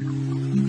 Mm-hmm.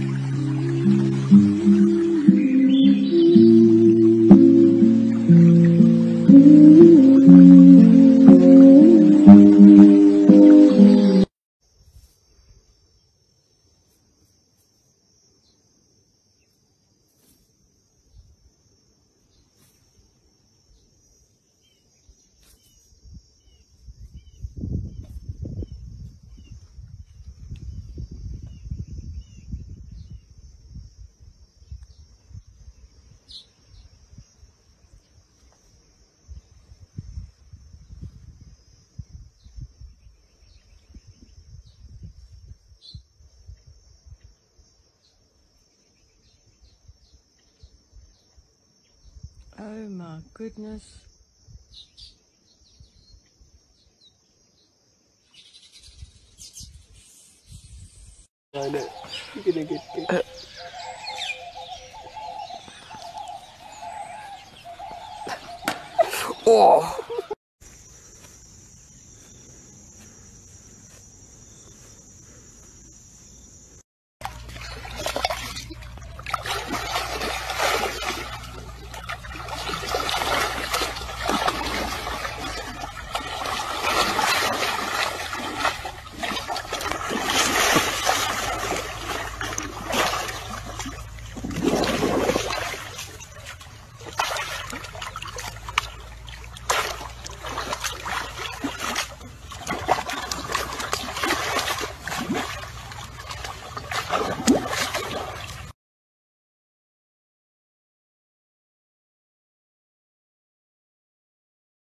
Oh my goodness. I know. You're gonna get uh. oh.